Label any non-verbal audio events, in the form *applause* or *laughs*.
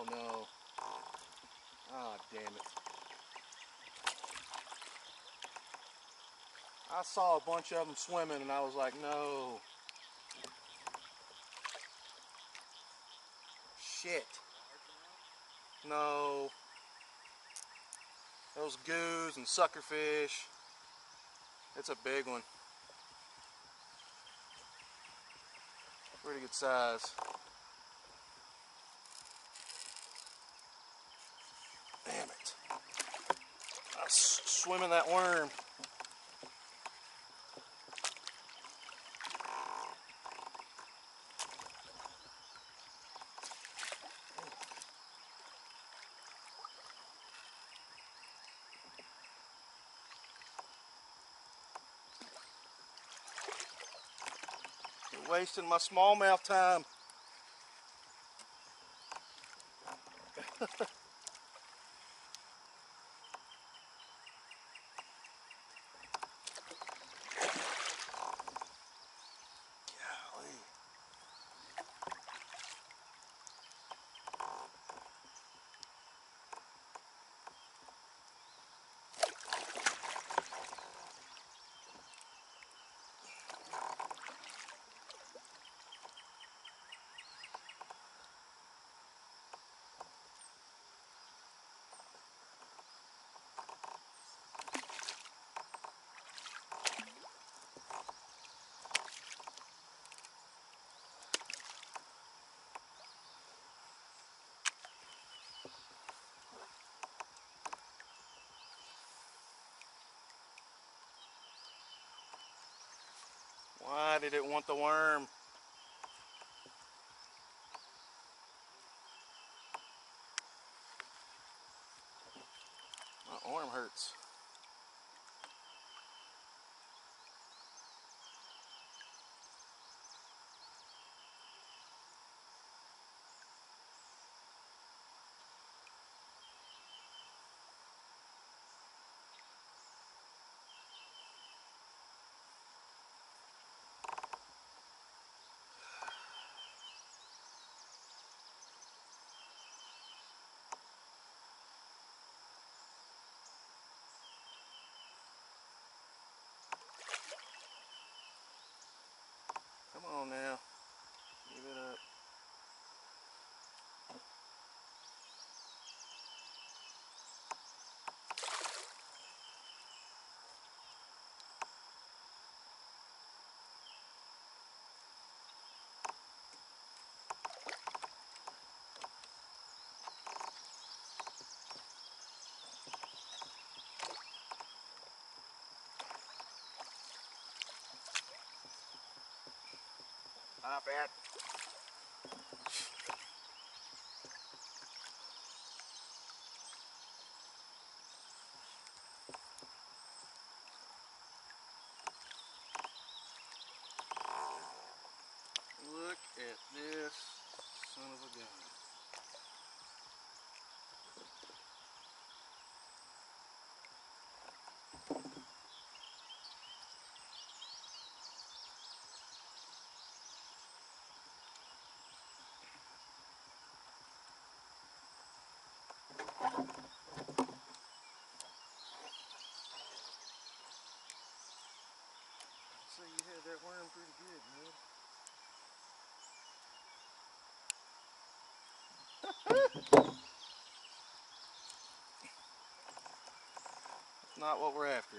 Oh no. Oh damn it. I saw a bunch of them swimming and I was like, no. Shit. No. Those goos and suckerfish. It's a big one. Pretty good size. Damn it. I was swimming that worm. You're wasting my smallmouth time. *laughs* Why did it want the worm? My arm hurts. Now. Stop it. Look at this son of a gun. So you had that worm pretty good, man. Not what we're after.